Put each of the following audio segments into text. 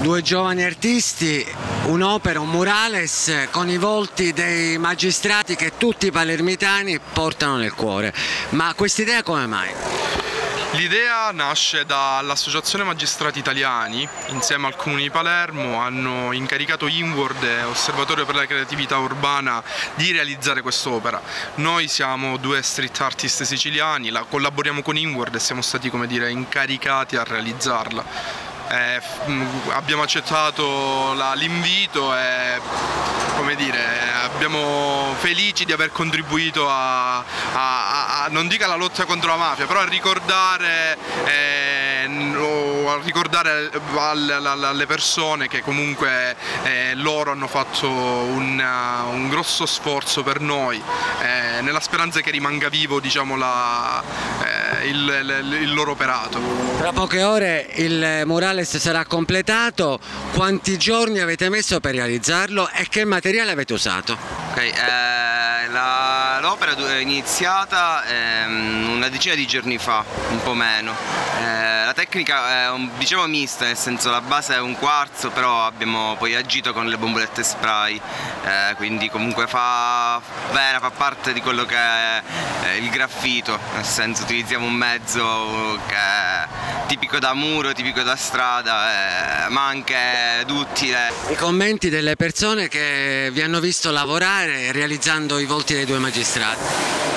due giovani artisti, un'opera, un murales con i volti dei magistrati che tutti i palermitani portano nel cuore. Ma quest'idea come mai? L'idea nasce dall'Associazione Magistrati Italiani, insieme al Comune di Palermo, hanno incaricato Inward, Osservatorio per la Creatività Urbana, di realizzare quest'opera. Noi siamo due street artist siciliani, collaboriamo con Inward e siamo stati come dire, incaricati a realizzarla eh, abbiamo accettato l'invito e come dire, abbiamo felici di aver contribuito a, a, a, non dico alla lotta contro la mafia, però a ricordare eh, a ricordare alle persone che comunque eh, loro hanno fatto un, un, grosso sforzo per noi eh, nella speranza che rimanga vivo diciamo, la, eh, il, il, il, loro operato. Tra poche ore il murales sarà completato, quanti giorni avete messo per realizzarlo e che materiale avete usato? Okay, eh, l'opera è iniziata ehm, una decina di giorni fa, un po' meno. Eh, tecnica è un, diciamo mista, nel senso la base è un quarzo, però abbiamo poi agito con le bombolette spray, eh, quindi comunque fa, vera, fa parte di quello che è eh, il graffito, nel senso utilizziamo un mezzo che è tipico da muro, tipico da strada, eh, ma anche duttile. I commenti delle persone che vi hanno visto lavorare realizzando i volti dei due magistrati?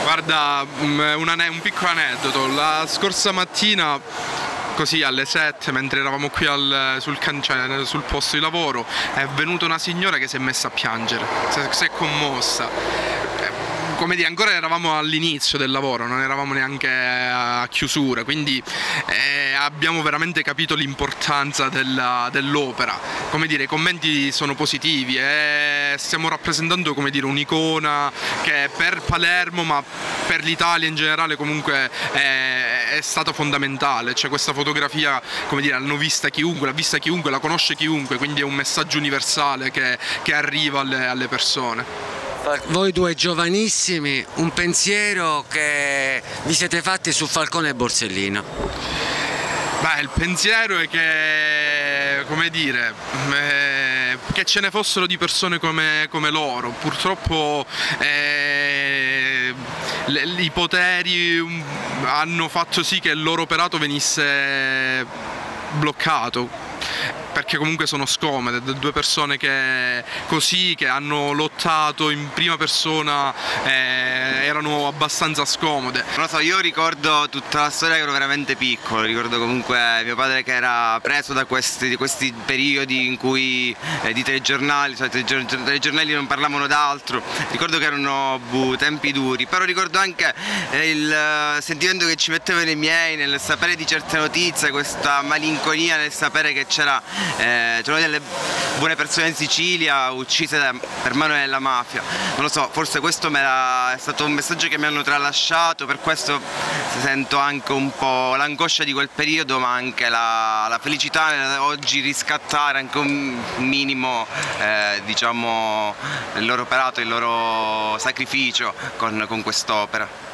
Guarda, mm, un, un piccolo aneddoto, la scorsa mattina così alle 7 mentre eravamo qui al, sul, cioè, sul, posto di lavoro è venuta una signora che si è messa a piangere, si è commossa come dire, ancora eravamo all'inizio del lavoro, non eravamo neanche a chiusura, quindi eh, abbiamo veramente capito l'importanza dell'opera. Come dire, i commenti sono positivi e stiamo rappresentando un'icona che per Palermo, ma per l'Italia in generale comunque è, è stata fondamentale. Cioè questa fotografia, come dire, l'hanno vista chiunque, l'ha vista chiunque, la conosce chiunque, quindi è un messaggio universale che, che arriva alle, alle persone voi due giovanissimi, un pensiero che vi siete fatti su Falcone e Borsellino? Beh, il pensiero è che, come dire, eh, che ce ne fossero di persone come, come loro. Purtroppo eh, le, i poteri um, hanno fatto sì che il loro operato venisse bloccato perché comunque sono scomode, due persone che così, che hanno lottato in prima persona, eh, erano abbastanza scomode. Non lo so, io ricordo tutta la storia che ero veramente piccolo, ricordo comunque mio padre che era preso da questi, questi periodi in cui eh, di telegiornali, cioè telegiornali non parlavano d'altro, ricordo che erano buh, tempi duri, però ricordo anche eh, il sentimento che ci mettevano i miei nel sapere di certe notizie, questa malinconia nel sapere che c'era eh, delle buone persone in Sicilia uccise da, per mano della mafia. Non lo so, forse questo è stato un messaggio che mi hanno tralasciato, per questo sento anche un po' l'angoscia di quel periodo, ma anche la, la felicità oggi riscattare anche un minimo eh, diciamo, il loro operato, il loro sacrificio con, con quest'opera.